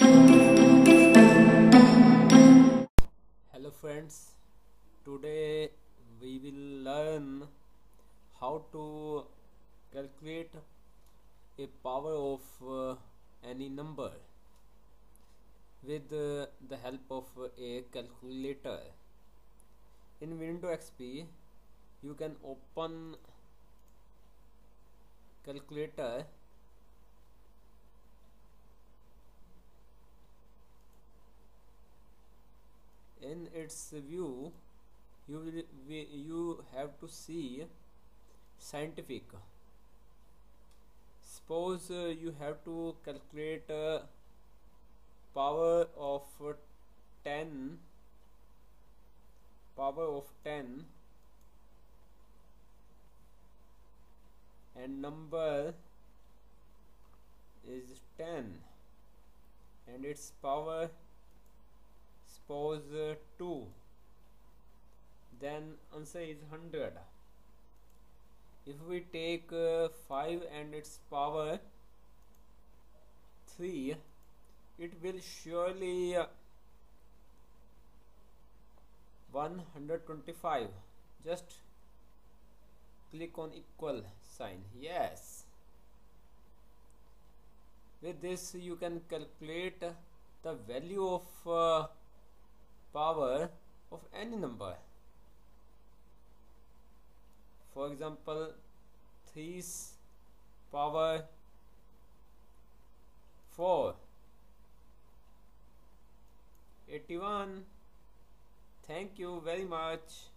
hello friends today we will learn how to calculate a power of uh, any number with uh, the help of a calculator. In windows xp you can open calculator in its view you will you have to see scientific. Suppose uh, you have to calculate uh, power of uh, 10 power of 10 and number is 10 and its power uh, 2 then answer is 100 if we take uh, 5 and its power 3 it will surely uh, 125 just click on equal sign. Yes. With this you can calculate the value of uh, power of any number. For example 3's power 4 81 thank you very much